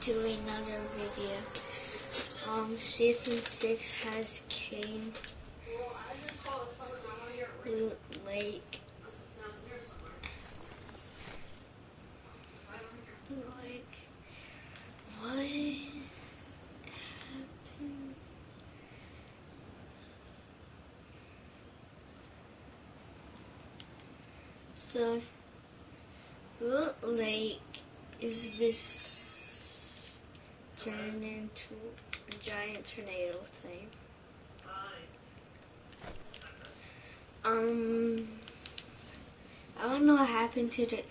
to another video. Um, season 6 has came Lake. Like, what happened? So, Loot Lake is this turned into a giant tornado thing. Um, I don't know what happened to the.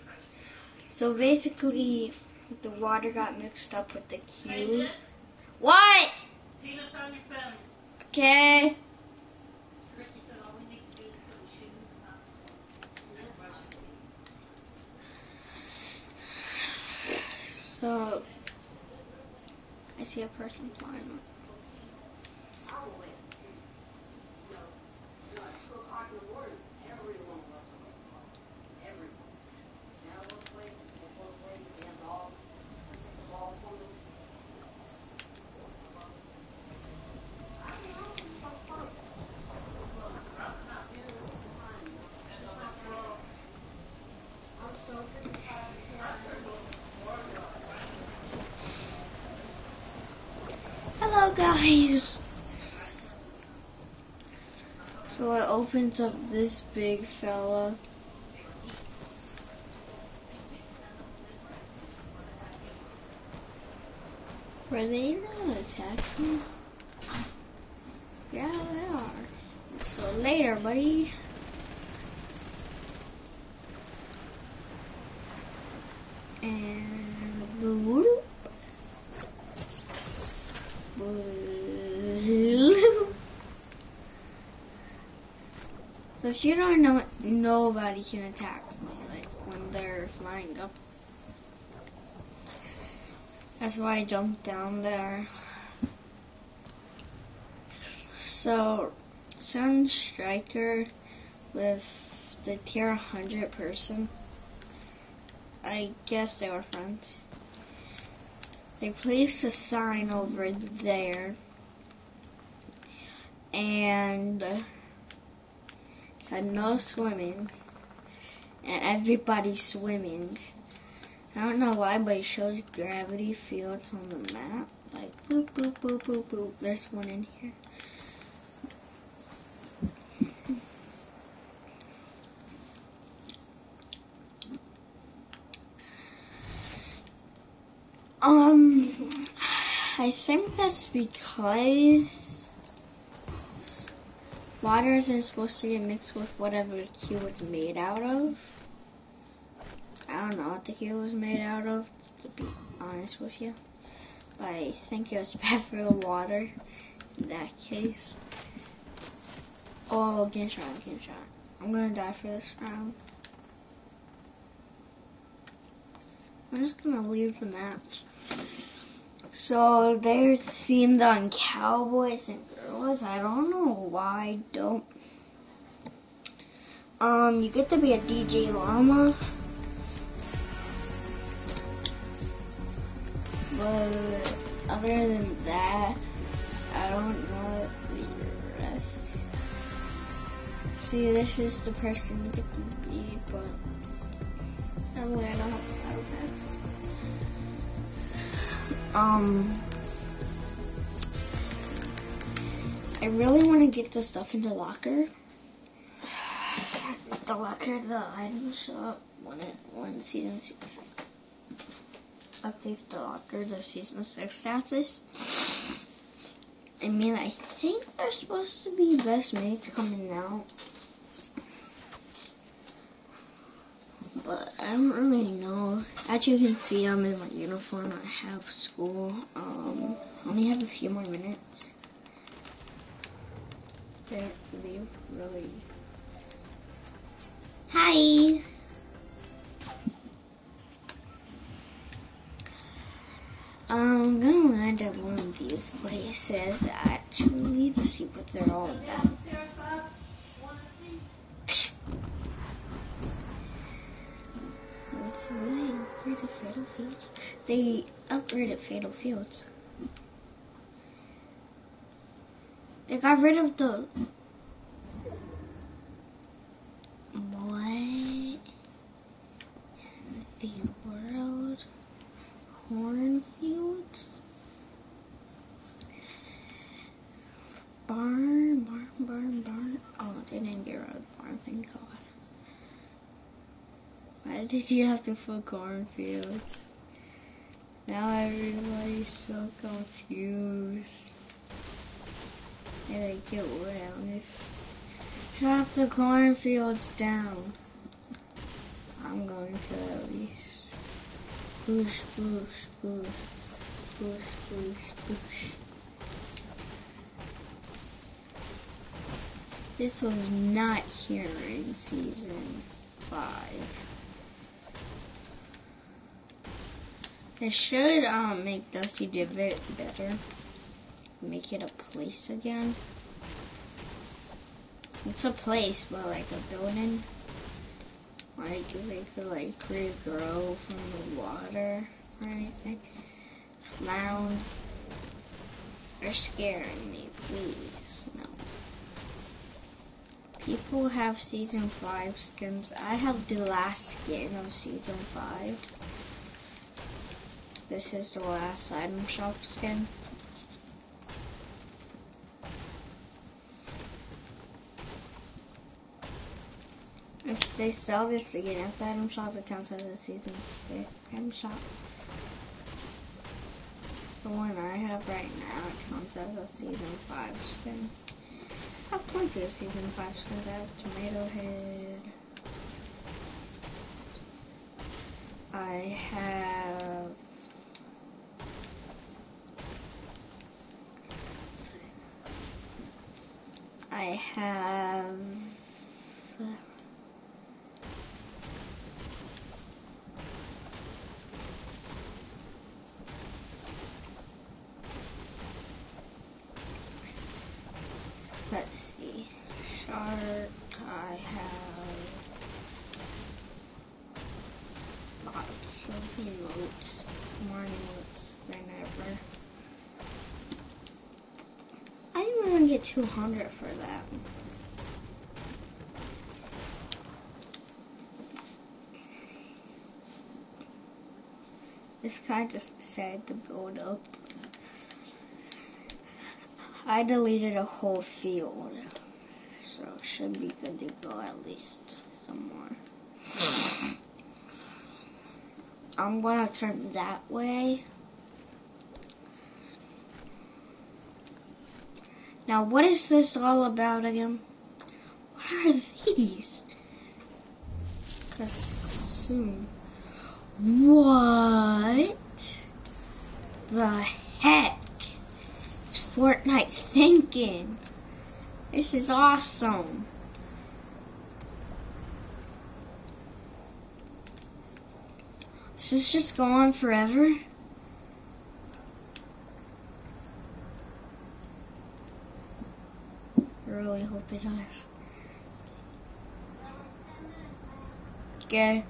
So basically, the water got mixed up with the cube. What? Okay. Ricky said all we need to do is put the shoes on. So, I see a person flying. Guys. So I opens up this big fella. Were they gonna attack me? Yeah, they are. So later, buddy. You don't know nobody can attack me like when they're flying up. That's why I jumped down there. So Sun Striker with the tier 100 person. I guess they were friends. They placed a sign over there. And said no swimming. And everybody's swimming. I don't know why, but it shows gravity fields on the map. Like boop boop boop boop boop. There's one in here. Um, I think that's because water isn't supposed to get mixed with whatever the was made out of. I don't know what the cube was made out of, to be honest with you. But I think it was bad for the water in that case. Oh, getting shot, getting shot. I'm gonna die for this round. I'm just gonna leave the match. So they're themed on cowboys and girls. I don't know why I don't. Um, you get to be a DJ llama. But other than that, I don't know the rest. See, this is the person you get to be, but sadly I Um, I really want to get the stuff into locker. The locker, the item shop, it when season six updates the locker, the season six status. I mean, I think there's supposed to be best mates coming out. But I don't really know. As you can see, I'm in my uniform. I have school. Um, I only have a few more minutes. They're really, really. Hi. I'm gonna land at one of these places. Actually, to see what they're all about. Hopefully. upgraded Fatal Fields? They upgraded Fatal Fields. They got rid of the. you have to fill cornfields. Now everybody's so confused. And they get around this. Chop the cornfields down. I'm going to at least. Boosh, boosh, boosh. Boosh, boosh, boosh. This was not here in season 5. This should um, make Dusty Divot better. Make it a place again. It's a place, but like a building. Like they could like regrow from the water or anything. Loud. You're scaring me, please. No. People have season 5 skins. I have the last skin of season 5. This is the last item shop skin. If they sell this again at the item shop, it counts as a season 6 item shop. The one I have right now, it counts as a season 5 skin. I have plenty of season 5 skins. I have Tomato Head. I have I have let's see. Shark I have lots of emotes more emotes than ever. I didn't even get 200 for that. This guy just decided to build up. I deleted a whole field, so it should be good to go at least some more. I'm gonna turn that way. Now, what is this all about again? What are these? Consume. What the heck is Fortnite thinking? This is awesome. Does this just go on forever? Really hope it does. Okay.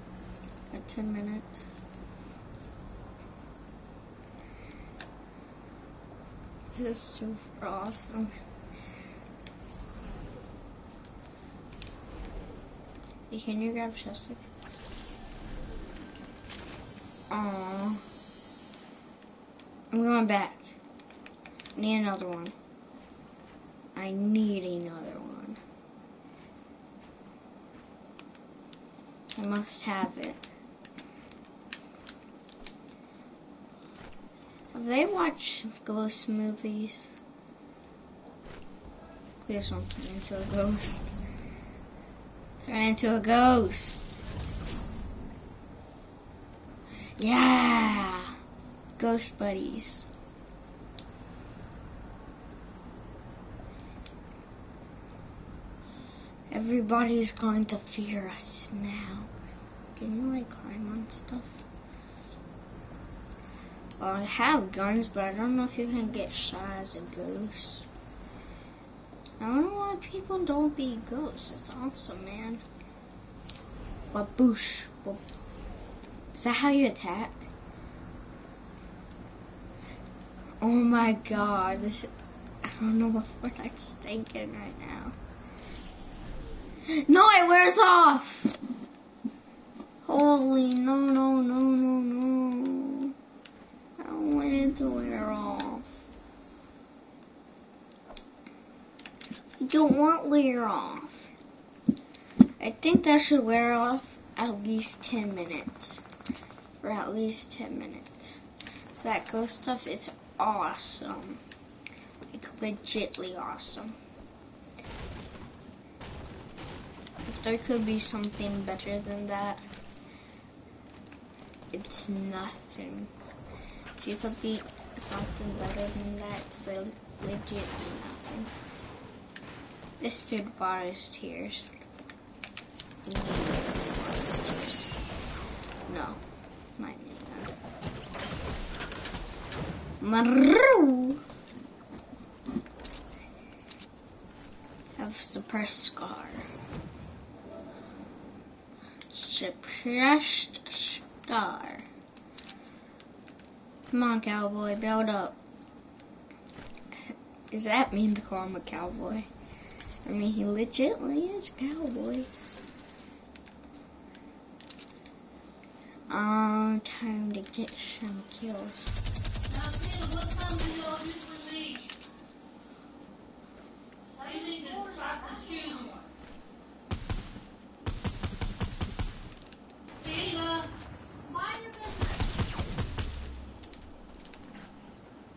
At 10 minutes. This is super awesome. Can you grab chopsticks? Aww. I'm going back. Need another one. I need another one. I must have it. Have they watch ghost movies? Please don't turn into a ghost. Turn into a ghost. Yeah. Ghost buddies. Everybody's going to fear us now. Can you like climb on stuff? I have guns, but I don't know if you can get shot as a ghost. I don't know why people don't be ghosts. It's awesome, man. Baboosh. Bab- Is that how you attack? Oh my god, this I don't know what Fortnite's thinking right now. No, it wears off! Holy no no no no no. Wear off. I don't want wear off. I think that should wear off at least 10 minutes. For at least 10 minutes. So that ghost stuff is awesome. Like legitly awesome. If there could be something better than that, it's nothing. If you could be something better than that, it's le- legitly nothing. This dude bought his tears. No, my name. Maru. Have suppressed scar. Suppressed scar. Come on, cowboy, build up. Does that mean to call him a cowboy? I mean, he legitimately is a cowboy. Um, time to get some kills. Now, Tina, what time do you all usually leave? You need to start to choose one. Tina, Mind your business.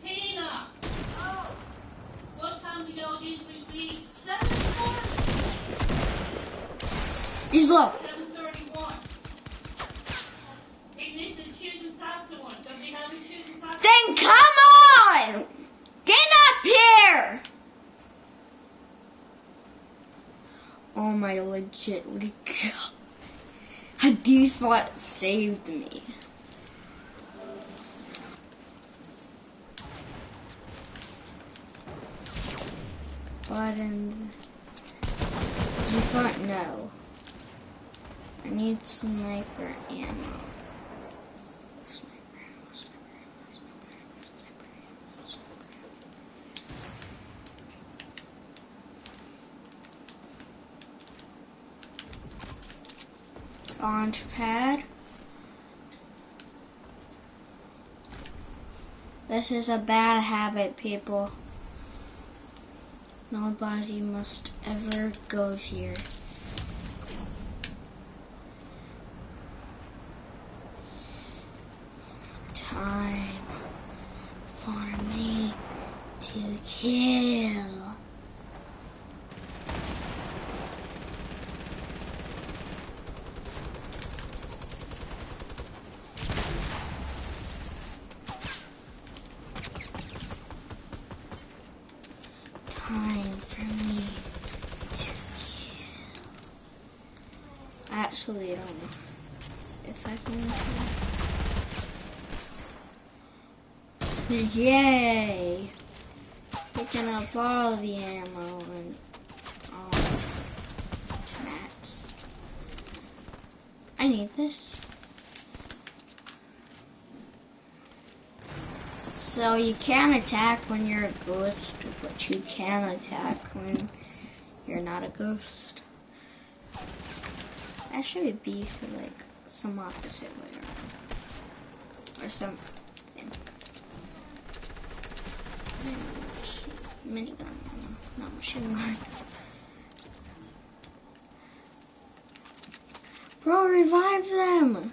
Tina, Oh, what time do y'all usually leave? seven in the morning. He's low. Seven thirty-one. He needs to choose and talk to one. Does he have to choose and Then come on! Get up here! Oh my legitly god. A default saved me. Button. Default no. I need sniper ammo. Launch pad. This is a bad habit, people. Nobody must ever go here. Time for me to kill. Time for me to kill. Actually, I don't know if I can. Yay! Picking up all the ammo and all mats. I need this. So you can attack when you're a ghost, but you can attack when you're not a ghost. That should be for like some opposite way. Or something. Minigun not machine gun. Bro, revive them!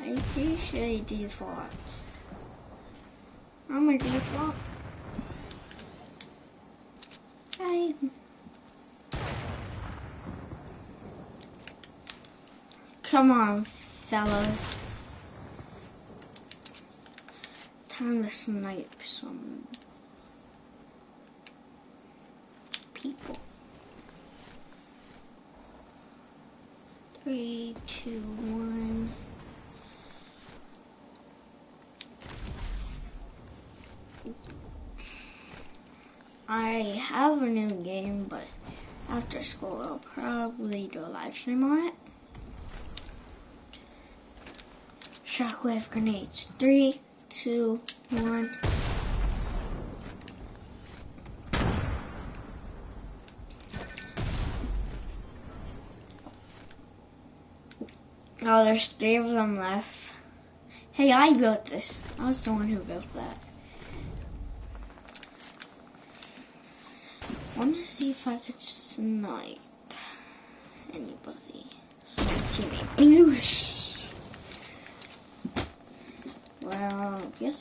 I appreciate defaults. I'm a default. Hi. Come on, fellas. Time to snipe some people. Three, two, one. I have a new game, but After school, I'll probably do a live stream on it. Shockwave grenades. Three, two, one. Oh, there's three of them left. Hey, I built this. I was the one who built that. want to see if I could snipe anybody. So teammate Bluish.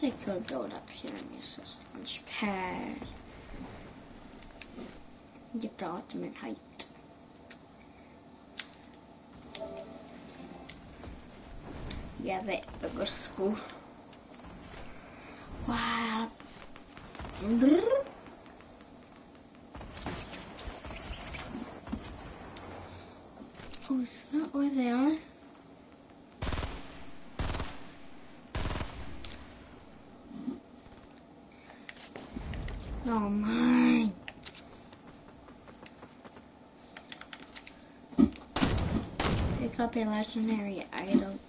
Guess I could go up here and use this launch pad. Get the ultimate height. Yeah, they, they go to school. Wow. Oh, is that where they are? Oh my. Up a legendary item.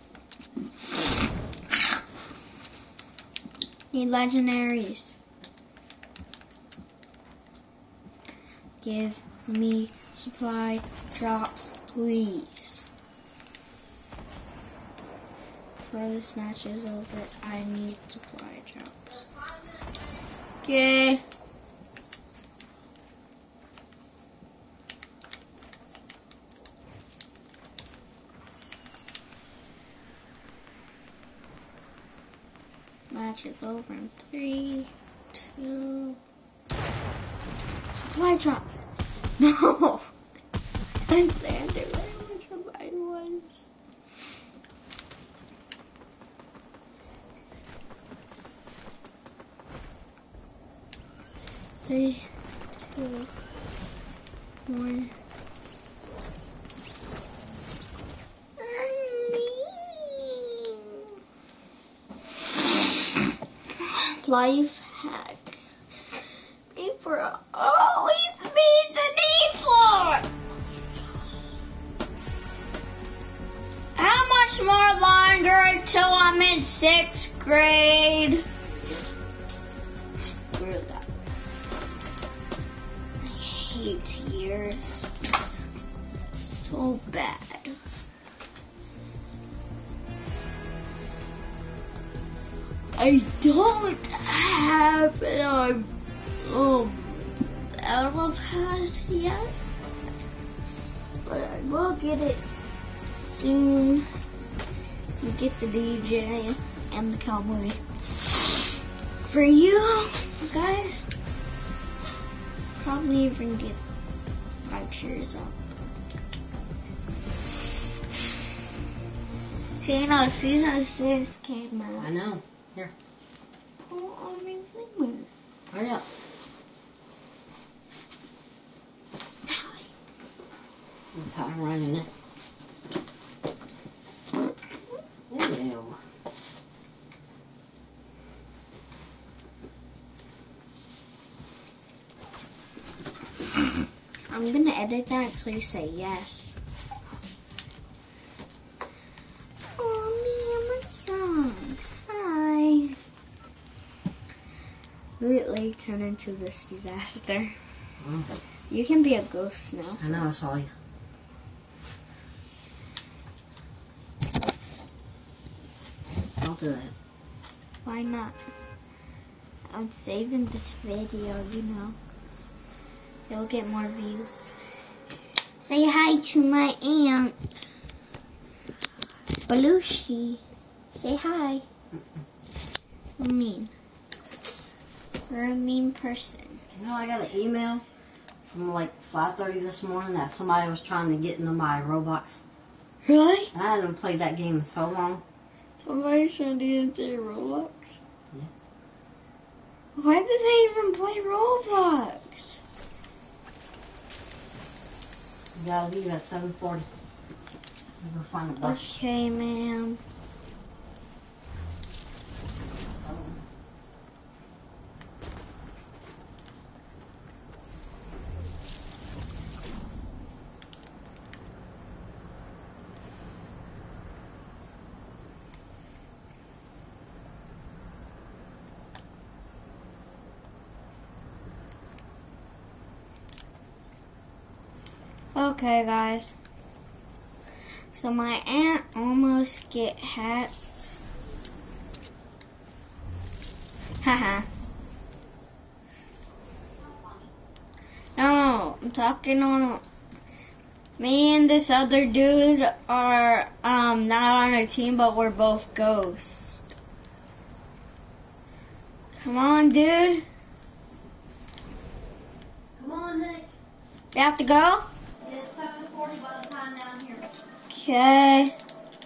Need legendaries. Give me supply drops, please. Before this match is over, I need supply drops. Okay. Match is over in three, two. Supply drop. No. I landed where somebody was. Three, two, one. Life hack. Always the. How much more longer until I'm in sixth grade? Screw that. I hate years. So bad. I don't have on um, Battle Pass yet, but I will get it soon. You get the DJ and the cowboy. For you guys, probably even get five cheers up. See, no, season six came out. I know. Here, Oh, amazing. hurry up. That's how I'm running it. Ew. I'm gonna edit that so you say yes. Oh, me, I'm a song. Hi. Turned into this disaster. Mm, You can be a ghost now. I know, I saw you. Don't do that. Why not? I'm saving this video, you know. It'll get more views. Say hi to my aunt. Belushi. Say hi. You're mean. You're a mean person. You know, I got an email from like 5.30 this morning that somebody was trying to get into my Roblox. Really? And I haven't played that game in so long. Somebody's trying to get into your Roblox? Yeah. Why did they even play Roblox? You gotta leave at 7.40. I'm gonna go find a bus. Okay, ma'am. Okay, guys. So my aunt almost get hacked. Haha. no, I'm talking on. Me and this other dude are um not on a team, but we're both ghosts. Come on, dude. Come on, Nick. We have to go. It's 7:40 by the time down here. Okay.